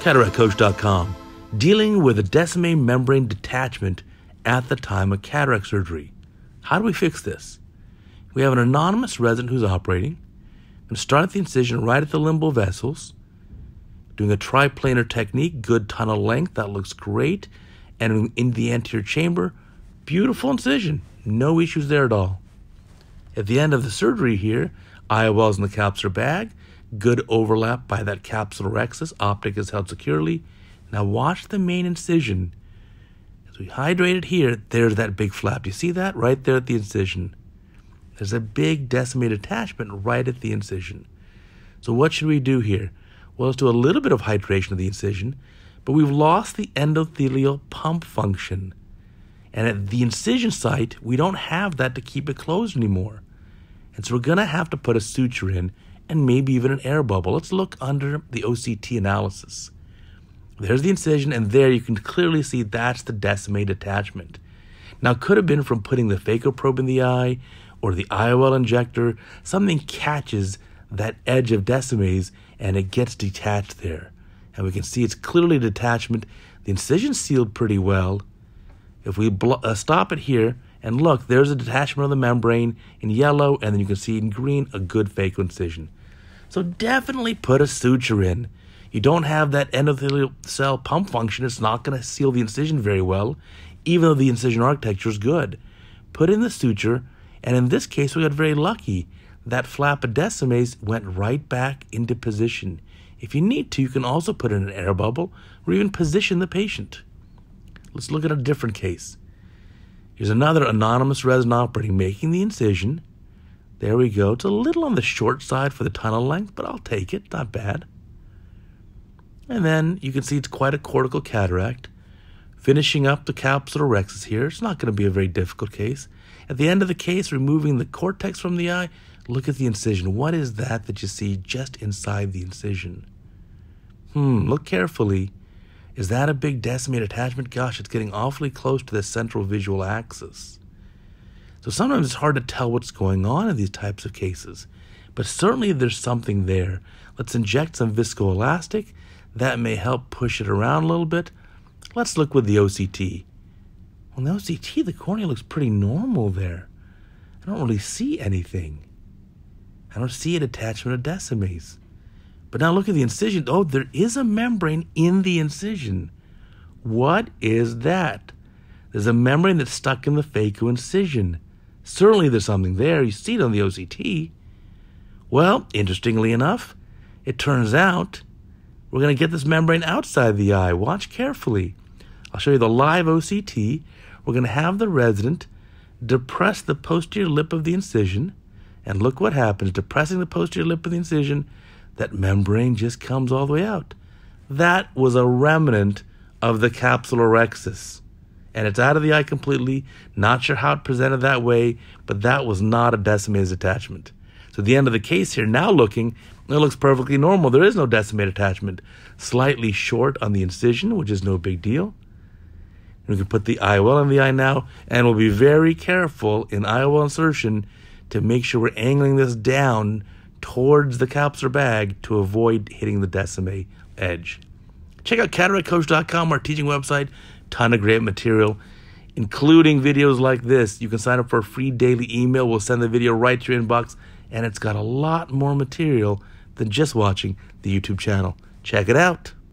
CataractCoach.com, dealing with a Descemet membrane detachment at the time of cataract surgery. How do we fix this? We have an anonymous resident who's operating. To start the incision right at the limbal vessels, doing a triplanar technique, good tunnel length, that looks great. And in the anterior chamber, beautiful incision, no issues there at all. At the end of the surgery here, IOL's in the capsular bag, good overlap by that capsular rhexis, optic is held securely. Now watch the main incision. As we hydrate it here, there's that big flap. You see that? Right there at the incision. There's a big Descemet detachment right at the incision. So what should we do here? Well, let's do a little bit of hydration of the incision, but we've lost the endothelial pump function. And at the incision site, we don't have that to keep it closed anymore. And so we're going to have to put a suture in and maybe even an air bubble. Let's look under the OCT analysis. There's the incision, and there you can clearly see that's the Descemet detachment. Now, it could have been from putting the phaco probe in the eye or the IOL injector. Something catches that edge of Descemet's and it gets detached there. And we can see it's clearly detachment. The incision sealed pretty well. If we uh, stop it here and look, there's a detachment of the membrane in yellow, and then you can see in green a good phaco incision. So definitely put a suture in. You don't have that endothelial cell pump function, it's not going to seal the incision very well, even though the incision architecture is good. Put in the suture, and in this case, we got very lucky. That flap of Descemet's went right back into position. If you need to, you can also put in an air bubble or even position the patient. Let's look at a different case. Here's another anonymous resident operating, making the incision. There we go. It's a little on the short side for the tunnel length, but I'll take it. Not bad. And then you can see it's quite a cortical cataract. Finishing up the capsular rhexis here. It's not going to be a very difficult case. At the end of the case, removing the cortex from the eye, look at the incision. What is that that you see just inside the incision? Hmm, look carefully. Is that a big Descemet detachment? Gosh, it's getting awfully close to the central visual axis. So sometimes it's hard to tell what's going on in these types of cases, but certainly there's something there. Let's inject some viscoelastic. That may help push it around a little bit. Let's look with the OCT. Well, the OCT, the cornea looks pretty normal there. I don't really see anything. I don't see an attachment of Descemet's. But now look at the incision. Oh, there is a membrane in the incision. What is that? There's a membrane that's stuck in the phaco incision. Certainly there's something there. You see it on the OCT. Well, interestingly enough, it turns out we're going to get this membrane outside the eye. Watch carefully. I'll show you the live OCT. We're going to have the resident depress the posterior lip of the incision. And look what happens. Depressing the posterior lip of the incision, that membrane just comes all the way out. That was a remnant of the capsular rhexis. And it's out of the eye completely. Not sure how it presented that way, but that was not a Descemet's detachment. So the end of the case here, now looking, it looks perfectly normal. There is no Descemet detachment. Slightly short on the incision, which is no big deal. We can put the IOL in the eye now, and we'll be very careful in IOL insertion to make sure we're angling this down towards the capsular bag to avoid hitting the Descemet edge. Check out cataractcoach.com, our teaching website. Ton of great material, including videos like this. You can sign up for a free daily email. We'll send the video right to your inbox, and it's got a lot more material than just watching the YouTube channel. Check it out.